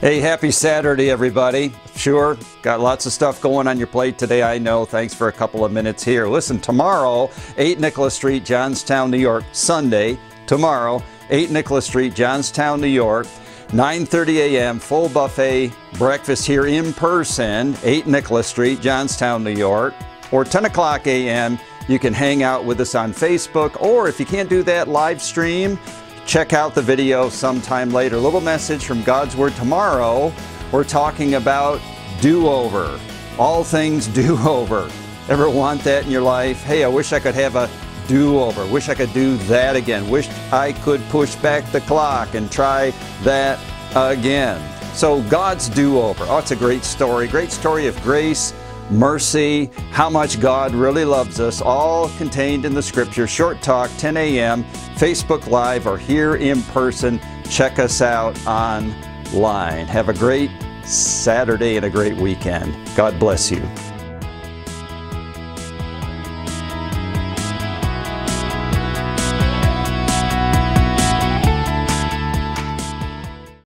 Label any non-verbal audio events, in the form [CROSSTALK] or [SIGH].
Hey, happy Saturday, everybody. Sure, got lots of stuff going on your plate today, I know. Thanks for a couple of minutes here. Listen, tomorrow, 8 Nicholas Street, Johnstown, New York. Sunday, tomorrow, 8 Nicholas Street, Johnstown, New York. 9:30 a.m. full buffet breakfast here in person, 8 Nicholas Street, Johnstown, New York, or 10 o'clock a.m. You can hang out with us on Facebook, or if you can't do that, live stream check out the video sometime later. A little message from God's Word tomorrow. We're talking about do over. All things [LAUGHS] do over. Ever want that in your life? Hey, I wish I could have a do over. Wish I could do that again. Wish I could push back the clock and try that again. So, God's do over. Oh, it's a great story. Great story of grace mercy, how much God really loves us, all contained in the scripture. Short Talk, 10 a.m., Facebook Live, or here in person. Check us out online. Have a great Saturday and a great weekend. God bless you.